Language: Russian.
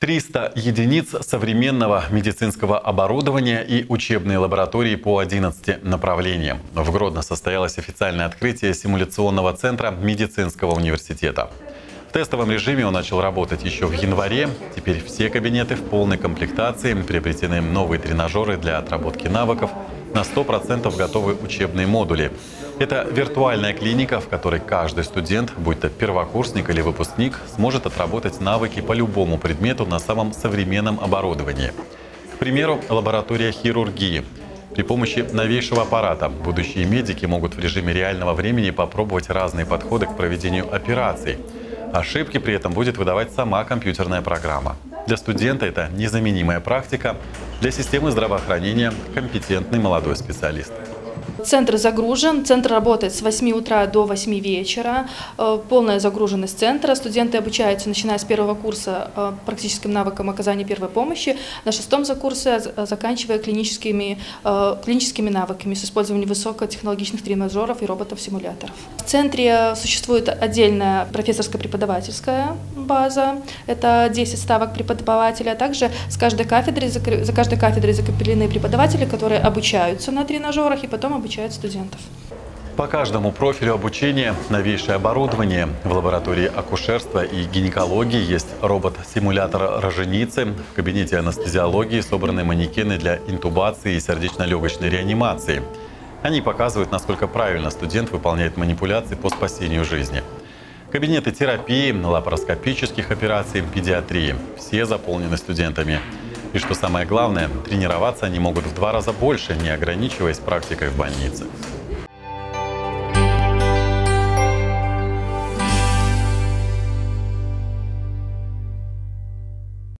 300 единиц современного медицинского оборудования и учебные лаборатории по 11 направлениям. В Гродно состоялось официальное открытие симуляционного центра медицинского университета. В тестовом режиме он начал работать еще в январе. Теперь все кабинеты в полной комплектации. Приобретены новые тренажеры для отработки навыков. На 100% готовы учебные модули. Это виртуальная клиника, в которой каждый студент, будь то первокурсник или выпускник, сможет отработать навыки по любому предмету на самом современном оборудовании. К примеру, лаборатория хирургии. При помощи новейшего аппарата будущие медики могут в режиме реального времени попробовать разные подходы к проведению операций – Ошибки при этом будет выдавать сама компьютерная программа. Для студента это незаменимая практика, для системы здравоохранения – компетентный молодой специалист. Центр загружен, центр работает с 8 утра до 8 вечера, э, полная загруженность центра. Студенты обучаются, начиная с первого курса, э, практическим навыкам оказания первой помощи, на шестом за курсе заканчивая клиническими, э, клиническими навыками с использованием высокотехнологичных тренажеров и роботов-симуляторов. В центре существует отдельная профессорско-преподавательская база, это 10 ставок преподавателя, а также с каждой кафедрой, за каждой кафедрой закреплены преподаватели, которые обучаются на тренажерах и потом обучает студентов. По каждому профилю обучения новейшее оборудование. В лаборатории акушерства и гинекологии есть робот-симулятор роженицы. В кабинете анестезиологии собраны манекены для интубации и сердечно-легочной реанимации. Они показывают, насколько правильно студент выполняет манипуляции по спасению жизни. Кабинеты терапии, лапароскопических операций, педиатрии. Все заполнены студентами. И что самое главное, тренироваться они могут в два раза больше, не ограничиваясь практикой в больнице.